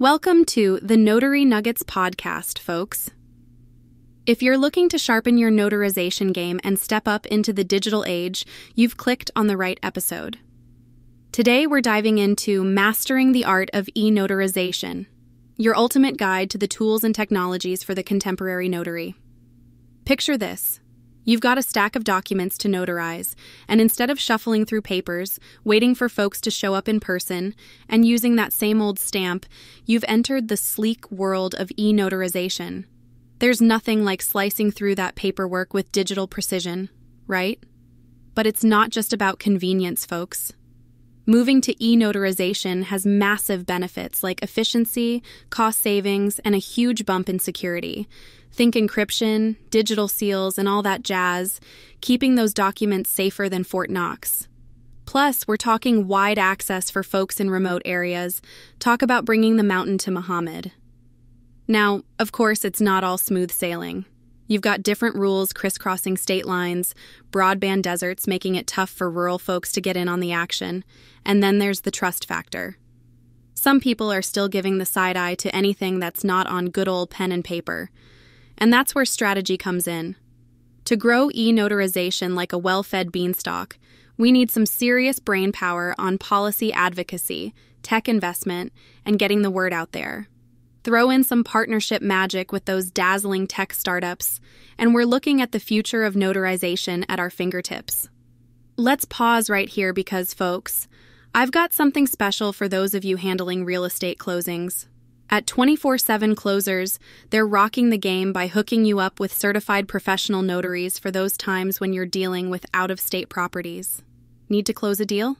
Welcome to the Notary Nuggets podcast, folks. If you're looking to sharpen your notarization game and step up into the digital age, you've clicked on the right episode. Today, we're diving into Mastering the Art of E Notarization, your ultimate guide to the tools and technologies for the contemporary notary. Picture this You've got a stack of documents to notarize, and instead of shuffling through papers, waiting for folks to show up in person, and using that same old stamp, you've entered the sleek world of e notarization. There's nothing like slicing through that paperwork with digital precision, right? But it's not just about convenience, folks. Moving to e notarization has massive benefits like efficiency, cost savings, and a huge bump in security. Think encryption, digital seals, and all that jazz, keeping those documents safer than Fort Knox. Plus, we're talking wide access for folks in remote areas. Talk about bringing the mountain to Muhammad. Now, of course, it's not all smooth sailing. You've got different rules crisscrossing state lines, broadband deserts making it tough for rural folks to get in on the action, and then there's the trust factor. Some people are still giving the side eye to anything that's not on good old pen and paper, and that's where strategy comes in. To grow e notarization like a well fed beanstalk, we need some serious brain power on policy advocacy, tech investment, and getting the word out there. Throw in some partnership magic with those dazzling tech startups, and we're looking at the future of notarization at our fingertips. Let's pause right here because, folks, I've got something special for those of you handling real estate closings. At 24 7 Closers, they're rocking the game by hooking you up with certified professional notaries for those times when you're dealing with out of state properties. Need to close a deal?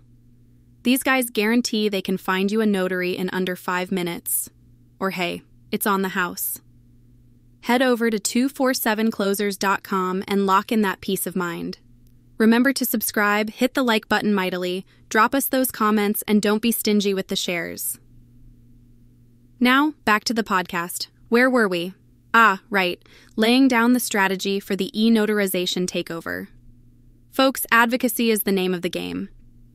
These guys guarantee they can find you a notary in under five minutes. Or hey, it's on the house. Head over to 247closers.com and lock in that peace of mind. Remember to subscribe, hit the like button mightily, drop us those comments, and don't be stingy with the shares. Now, back to the podcast. Where were we? Ah, right, laying down the strategy for the e notarization takeover. Folks, advocacy is the name of the game.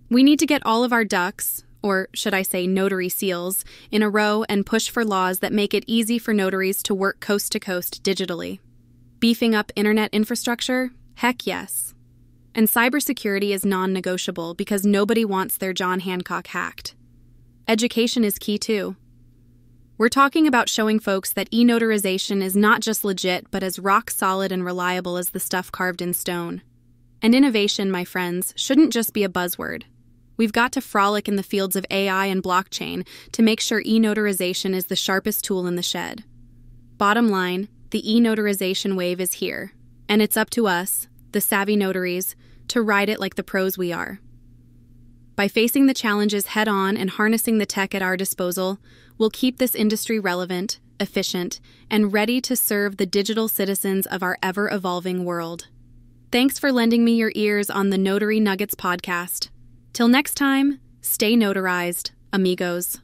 We need to get all of our ducks, or should I say notary seals, in a row and push for laws that make it easy for notaries to work coast to coast digitally. Beefing up internet infrastructure? Heck yes. And cybersecurity is non negotiable because nobody wants their John Hancock hacked. Education is key too. We're talking about showing folks that e notarization is not just legit, but as rock solid and reliable as the stuff carved in stone. And innovation, my friends, shouldn't just be a buzzword. We've got to frolic in the fields of AI and blockchain to make sure e notarization is the sharpest tool in the shed. Bottom line, the e notarization wave is here, and it's up to us, the savvy notaries, to ride it like the pros we are. By facing the challenges head on and harnessing the tech at our disposal, we'll keep this industry relevant, efficient, and ready to serve the digital citizens of our ever evolving world. Thanks for lending me your ears on the Notary Nuggets podcast. Till next time, stay notarized, amigos.